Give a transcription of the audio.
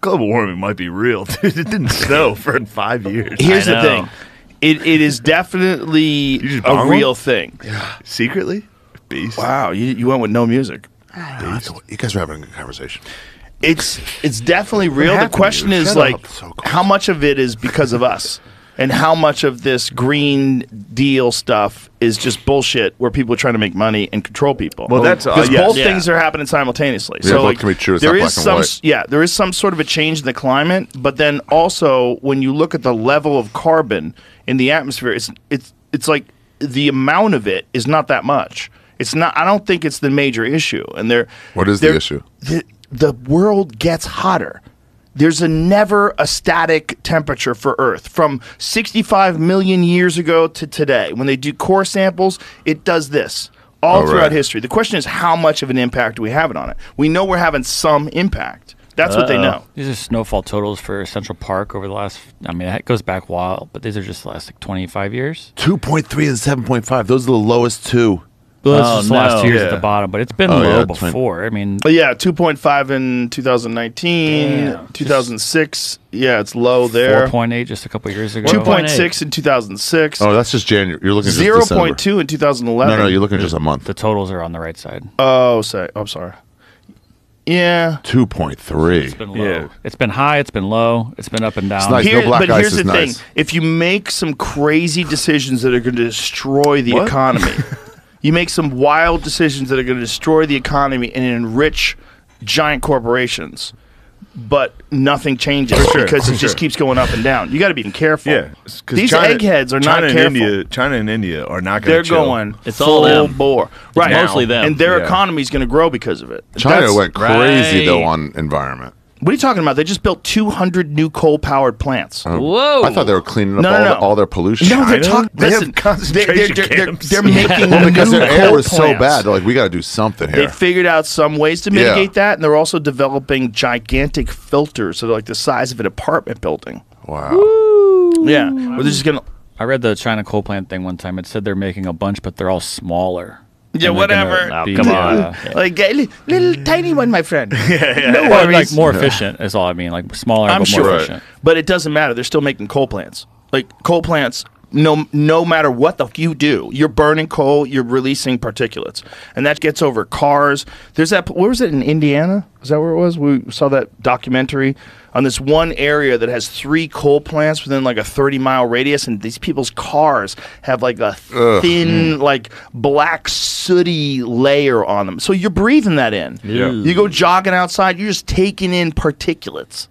global warming might be real, dude. It didn't snow for five years. Here's the thing. It, it is definitely a real one? thing. Secretly, beast. Wow, you, you went with no music. You guys are having a good conversation. It's it's definitely real. The question is Shut like. So how much of it is because of us? And how much of this green deal stuff is just bullshit where people are trying to make money and control people? Well, that's- uh, because yes. both Yeah. things are happening simultaneously. Yeah, so both like, can be true. It's there not is black and some white. yeah, there is some sort of a change in the climate, but then also when you look at the level of carbon in the atmosphere, it's it's it's like the amount of it is not that much. It's not. I don't think it's the major issue. And there. What is the issue? The, the world gets hotter. There's a never a static temperature for Earth from 65 million years ago to today. When they do core samples, it does this all Oh, throughout right. history. The question is, how much of an impact do we have it on it? We know we're having some impact. That's what they know. These are snowfall totals for Central Park over the last. I mean, it goes back a while, but these are just the last like 25 years. 2.3 and 7.5. Those are the lowest two. Well, this Oh, is the last no. two years Yeah. at the bottom, but it's been Oh, low yeah, twen- before. I mean, But yeah, 2.5 in 2019, Damn. 2006. Yeah, it's low there. 4.8 just a couple years ago. 2.6 in 2006. Oh, that's just January. You're looking at just December. 0.2 in 2011. No, no, you're looking at just a month. The totals are on the right side. Oh, say, oh, I'm sorry. Yeah. 2.3. It's been low. Yeah. It's been high. It's been low. It's been up and down. nice. no black but ice here's is the nice. thing: if you make some crazy decisions that are going to destroy the What? economy, you make some wild decisions that are going to destroy the economy and enrich giant corporations, but nothing changes sure, because for it just sure. keeps going up and down. You got to be careful. Yeah, 'cause these China- eggheads are China not and careful. India, China and India are not going They're to chill. going It's full all them. bore, right? mostly them. and their Yeah. economy is going to grow because of it. China That's- went crazy, right. though, on environment. What are you talking about? They just built 200 new coal-powered plants. Um, Whoa. I thought they were cleaning up No, no, all, no. The, all their pollution. No, they're talking. They have Listen, concentration they're, they're, they're, camps. they're making well, because new their air coal was so plants. bad. They're like, we got to do something here. They figured out some ways to Yeah. mitigate that, and they're also developing gigantic filters that are like the size of an apartment building. wow. Yeah, where they're just gonna. I read the China coal plant thing one time. It said they're making a bunch, but they're all smaller. Yeah, And they're gonna whatever. Oh, come on. Like a li- little tiny one, my friend. No Well, worries. like more efficient is all I mean. Like smaller, I'm but sure, more efficient. but it doesn't matter. They're still making coal plants. Like coal plants, no, no matter what the you do, you're burning coal, you're releasing particulates, and that gets over cars. There's that. Where was it in Indiana? Is that where it was? We saw that documentary on this one area that has three coal plants within like a 30 mile radius, and these people's cars have like a thin, hmm. like black sooty layer on them. So you're breathing that in. Yeah. You go jogging outside, you're just taking in particulates.